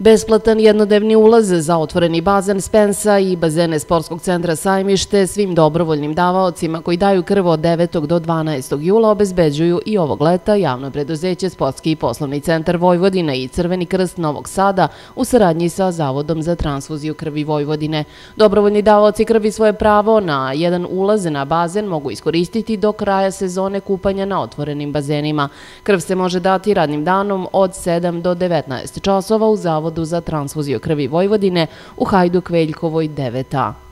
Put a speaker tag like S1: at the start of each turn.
S1: Besplatan jednodnevni ulaz za otvoreni bazen Spensa i bazene Sportskog centra Sajmište svim dobrovoljnim davaocima koji daju krv od 9. do 12. jula obezbeđuju i ovog leta javno preduzeće Sportski i poslovni centar Vojvodine i Crveni krst Novog Sada u saradnji sa Zavodom za transfuziju krvi Vojvodine. Dobrovoljni davaoci krvi svoje pravo na jedan ulaz na bazen mogu iskoristiti do kraja sezone kupanja na otvorenim bazenima. Krv se može dati radnim danom od 7 do 19 časova u Zavodu Zavodu za transfuziju krvi Vojvodine u Hajduk Veljkovoj 9a.